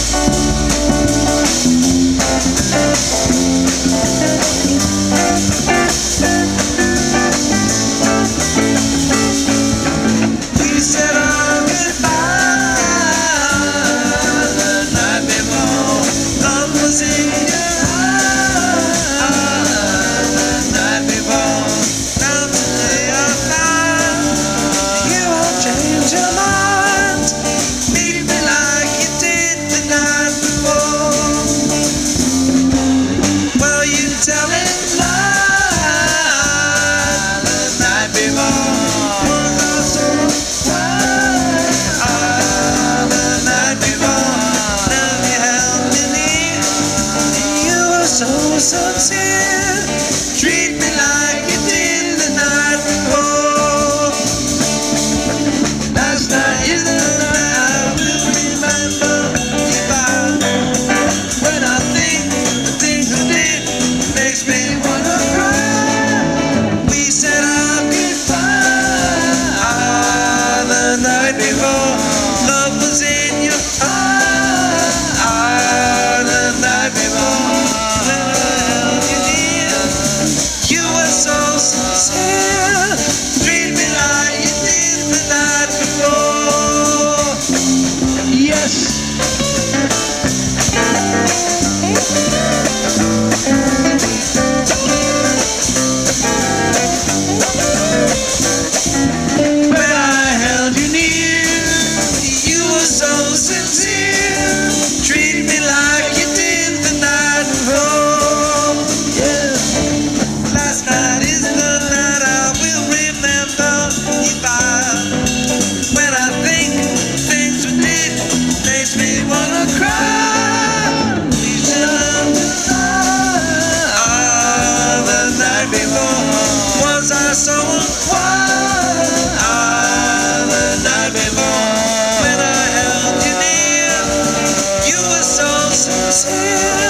We so sincere. Sincere. Treated me like Was I when I held you near? You were so sincere.